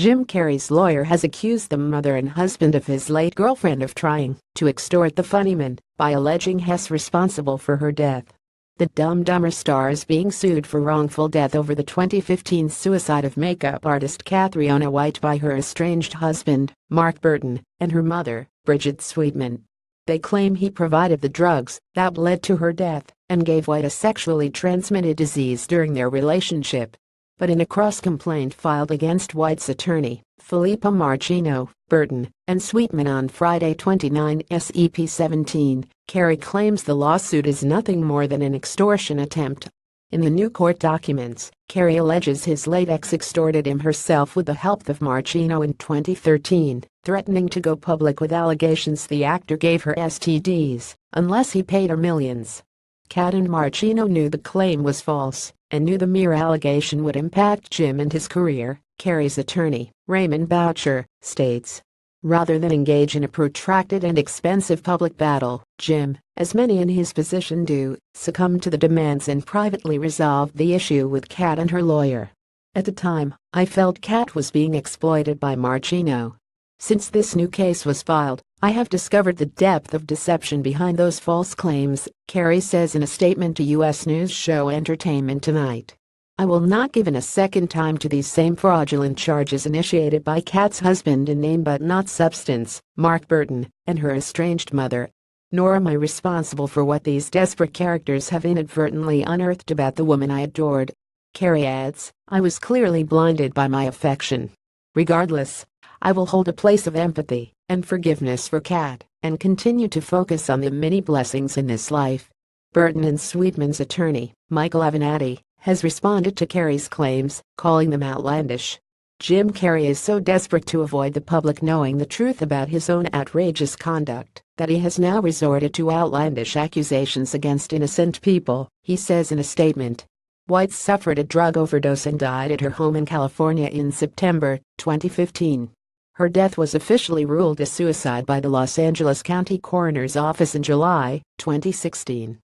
Jim Carrey's lawyer has accused the mother and husband of his late girlfriend of trying to extort the funnyman by alleging Hess responsible for her death. The Dumb Dumber star is being sued for wrongful death over the 2015 suicide of makeup artist Cathriona White by her estranged husband, Mark Burton, and her mother, Bridget Sweetman. They claim he provided the drugs that led to her death and gave White a sexually transmitted disease during their relationship but in a cross-complaint filed against White's attorney, Philippa Marchino, Burton, and Sweetman on Friday 29 SEP 17, Carrey claims the lawsuit is nothing more than an extortion attempt. In the new court documents, Carrey alleges his late ex extorted him herself with the help of Marchino in 2013, threatening to go public with allegations the actor gave her STDs unless he paid her millions. Kat and Marchino knew the claim was false and knew the mere allegation would impact Jim and his career, Carrey's attorney, Raymond Boucher, states. Rather than engage in a protracted and expensive public battle, Jim, as many in his position do, succumbed to the demands and privately resolved the issue with Kat and her lawyer. At the time, I felt Kat was being exploited by Marchino. Since this new case was filed, I have discovered the depth of deception behind those false claims, Carrey says in a statement to U.S. news show Entertainment Tonight. I will not give in a second time to these same fraudulent charges initiated by Kat's husband in name but not substance, Mark Burton, and her estranged mother. Nor am I responsible for what these desperate characters have inadvertently unearthed about the woman I adored. Carrey adds, I was clearly blinded by my affection. Regardless, I will hold a place of empathy and forgiveness for Kat and continue to focus on the many blessings in this life. Burton and Sweetman's attorney, Michael Avenatti, has responded to Carrey's claims, calling them outlandish. Jim Carrey is so desperate to avoid the public knowing the truth about his own outrageous conduct that he has now resorted to outlandish accusations against innocent people, he says in a statement. White suffered a drug overdose and died at her home in California in September 2015. Her death was officially ruled a suicide by the Los Angeles County Coroner's Office in July 2016.